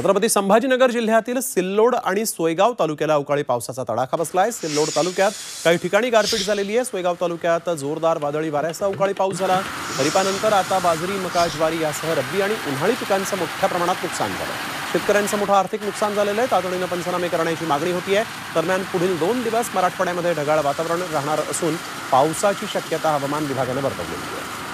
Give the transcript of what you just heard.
छत्रपती संभाजीनगर जिल्ह्यातील सिल्लोड आणि सोयगाव तालुक्याला अवकाळी पावसाचा तडाखा बसला आहे सिल्लोड तालुक्यात काही ठिकाणी गारपीट झालेली आहे. सोयगाव तालुक्यात जोरदार वादळी वाऱ्यासह अवकाळी पाऊस झाला. खरीपानंतर आता बाजरी मका ज्वारी यासह रब्बी आणि उन्हाळी पिकांचं मोठ्या प्रमाणात नुकसान झालं. शेतकऱ्यांचं मोठं आर्थिक नुकसान झालेलं आहे. तातडीनं पंचनामे करण्याची मागणी होती आहे. दरम्यान पुढील दोन दिवस मराठवाड्यामध्ये ढगाळ वातावरण राहणार असून पावसाची शक्यता हवामान विभागानं वर्तवलेली आहे.